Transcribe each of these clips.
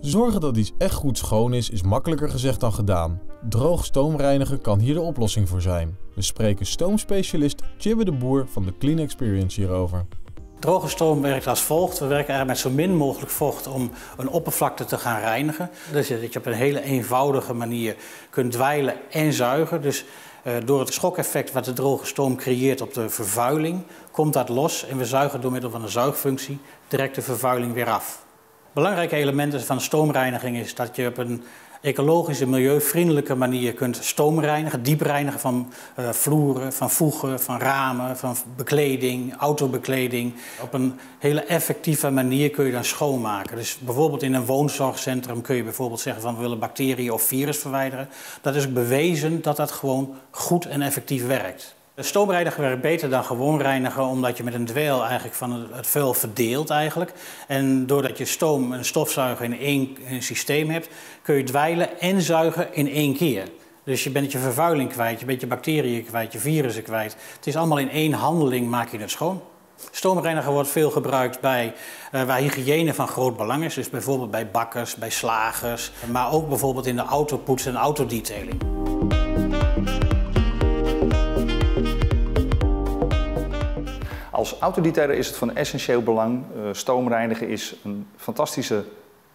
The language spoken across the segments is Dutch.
Zorgen dat iets echt goed schoon is, is makkelijker gezegd dan gedaan. Droog stoomreinigen kan hier de oplossing voor zijn. We spreken stoomspecialist Chibbe de Boer van de Clean Experience hierover. Droge stoom werkt als volgt. We werken eigenlijk met zo min mogelijk vocht om een oppervlakte te gaan reinigen. Dus dat je op een hele eenvoudige manier kunt dweilen en zuigen. Dus uh, door het schokeffect wat de droge stoom creëert op de vervuiling, komt dat los en we zuigen door middel van een zuigfunctie direct de vervuiling weer af. Belangrijke elementen van stoomreiniging is dat je op een ecologische, milieuvriendelijke manier kunt stoomreinigen, diep reinigen van uh, vloeren, van voegen, van ramen, van bekleding, autobekleding. Op een hele effectieve manier kun je dan schoonmaken. Dus bijvoorbeeld in een woonzorgcentrum kun je bijvoorbeeld zeggen van we willen bacteriën of virus verwijderen. Dat is bewezen dat dat gewoon goed en effectief werkt. Stoomreinigen werkt beter dan gewoon reinigen, omdat je met een dweil eigenlijk van het vuil verdeelt eigenlijk. En doordat je stoom en stofzuiger in één systeem hebt, kun je dweilen en zuigen in één keer. Dus je bent je vervuiling kwijt, je bent je bacteriën kwijt, je virussen kwijt. Het is allemaal in één handeling maak je het schoon. Stoomreiniger wordt veel gebruikt bij, uh, waar hygiëne van groot belang is. Dus bijvoorbeeld bij bakkers, bij slagers, maar ook bijvoorbeeld in de autopoets en autodetailing. Als autodetailer is het van essentieel belang. Uh, stoomreinigen is een fantastische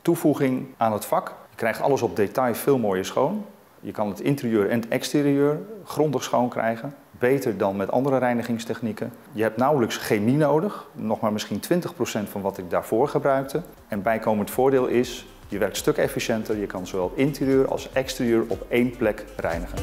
toevoeging aan het vak. Je krijgt alles op detail veel mooier schoon. Je kan het interieur en het exterieur grondig schoon krijgen. Beter dan met andere reinigingstechnieken. Je hebt nauwelijks chemie nodig. Nog maar misschien 20% van wat ik daarvoor gebruikte. En bijkomend voordeel is, je werkt stuk efficiënter. Je kan zowel interieur als exterieur op één plek reinigen.